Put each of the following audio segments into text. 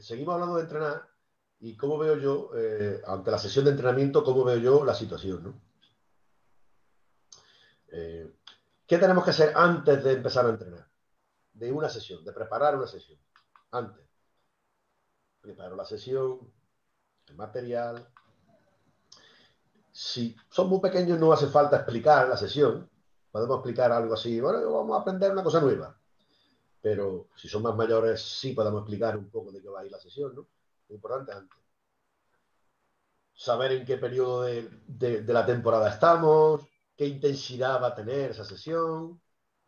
seguimos hablando de entrenar y cómo veo yo, eh, ante la sesión de entrenamiento, cómo veo yo la situación. Eh, ¿Qué tenemos que hacer antes de empezar a entrenar? De una sesión, de preparar una sesión. Antes. Preparo la sesión, el material. Si son muy pequeños no hace falta explicar la sesión. Podemos explicar algo así, bueno, vamos a aprender una cosa nueva. Pero si son más mayores sí podemos explicar un poco de qué va a ir la sesión, ¿no? Lo importante antes. Saber en qué periodo de la temporada estamos, qué intensidad va a tener esa sesión,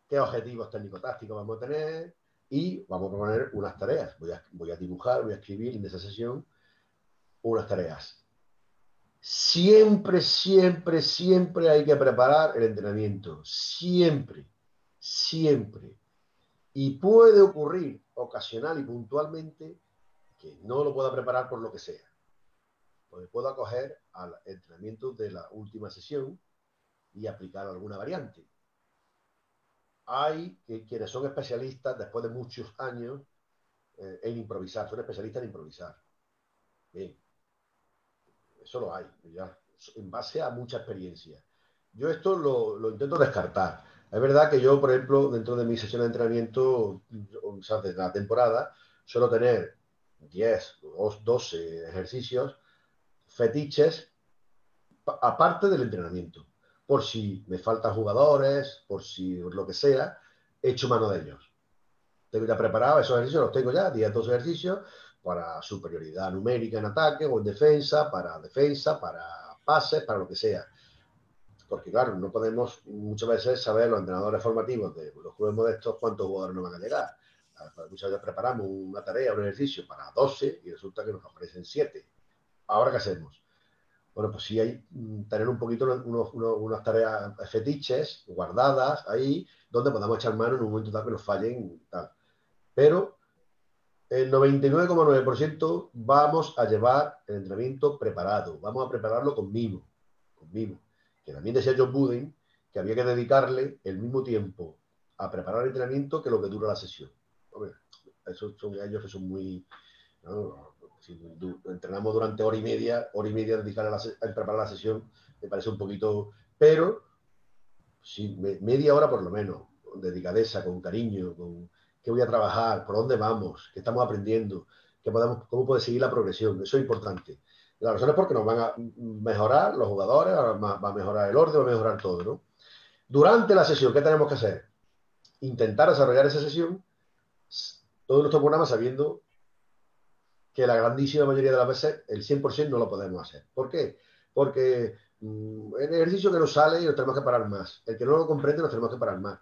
qué objetivos técnico-tácticos vamos a tener y vamos a proponer unas tareas. Voy a, voy a dibujar, voy a escribir en esa sesión unas tareas. Siempre, siempre, siempre hay que preparar el entrenamiento. Siempre, siempre. Y puede ocurrir ocasional y puntualmente que no lo pueda preparar por lo que sea. Pues puedo acoger al entrenamiento de la última sesión y aplicar alguna variante. Hay quienes son especialistas después de muchos años eh, en improvisar, son especialistas en improvisar. Bien, eso lo hay, ya, en base a mucha experiencia. Yo esto lo, intento descartar. Es verdad que yo, por ejemplo, dentro de mi sesión de entrenamiento, o sea, de la temporada, suelo tener 10 o 12 ejercicios fetiches aparte del entrenamiento por si me faltan jugadores, por si lo que sea, he hecho mano de ellos. Tengo ya preparado esos ejercicios, los tengo ya, 10, 12 ejercicios para superioridad numérica en ataque o en defensa, para defensa, para pases, para lo que sea. Porque claro, no podemos muchas veces saber los entrenadores formativos de los clubes modestos cuántos jugadores nos van a llegar. Muchas veces preparamos una tarea, un ejercicio para 12 y resulta que nos aparecen 7. ¿Ahora qué hacemos? bueno, pues sí hay mm, tener un poquito unas tareas fetiches guardadas ahí, donde podamos echar mano en un momento tal que nos fallen tal. Pero el 99,9% vamos a llevar el entrenamiento preparado, vamos a prepararlo con mimo, con mimo. Que también decía John Budden que había que dedicarle el mismo tiempo a preparar el entrenamiento que lo que dura la sesión. esos son ellos que son muy si entrenamos durante hora y media, hora y media dedicar a, preparar la sesión, me parece un poquito, pero si media hora por lo menos, con dedicadeza, con cariño, con qué voy a trabajar, por dónde vamos, qué estamos aprendiendo, qué podemos, cómo puede seguir la progresión, eso es importante. La razón es porque nos van a mejorar los jugadores, va a mejorar el orden, va a mejorar todo, ¿no? Durante la sesión, ¿qué tenemos que hacer? Intentar desarrollar esa sesión, todo nuestro programa sabiendo que la grandísima mayoría de las veces el 100% no lo podemos hacer. ¿Por qué? Porque mm, el ejercicio que nos sale y nos tenemos que parar más. El que no lo comprende nos tenemos que parar más.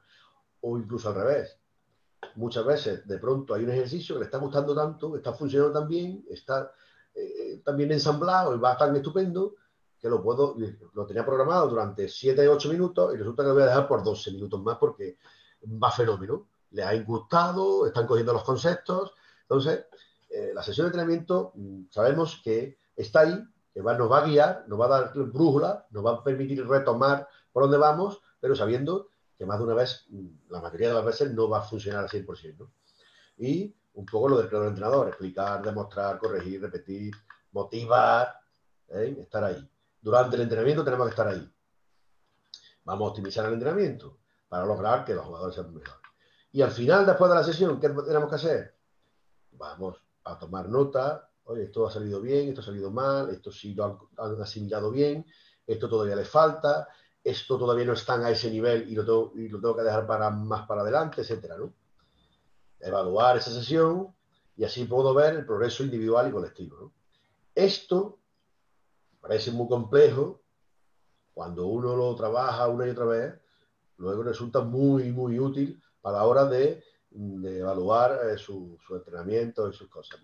O incluso al revés. Muchas veces de pronto hay un ejercicio que le está gustando tanto, está funcionando tan bien, está eh, tan bien ensamblado y va tan estupendo que lo puedo, lo tenía programado durante 7 8 minutos y resulta que lo voy a dejar por 12 minutos más porque va fenómeno. Le ha gustado, están cogiendo los conceptos. Entonces, eh, la sesión de entrenamiento mm, sabemos que está ahí, que nos va a guiar, nos va a dar brújula, nos va a permitir retomar por dónde vamos, pero sabiendo que más de una vez, mm, la mayoría de las veces, no va a funcionar al 100%. Y un poco lo del entrenador, explicar, demostrar, corregir, repetir, motivar, ¿eh? estar ahí. Durante el entrenamiento tenemos que estar ahí. Vamos a optimizar el entrenamiento para lograr que los jugadores sean mejores. Y al final, después de la sesión, ¿qué tenemos que hacer? Vamos a tomar nota, oye, esto ha salido bien, esto ha salido mal, esto sí lo han, asimilado bien, esto todavía le falta, esto todavía no están a ese nivel y lo tengo, y lo tengo que dejar para más para adelante, etcétera, ¿no? Evaluar esa sesión y así puedo ver el progreso individual y colectivo. Esto parece muy complejo, cuando uno lo trabaja una y otra vez, luego resulta muy, muy útil a la hora de evaluar eh, su, entrenamiento y sus cosas.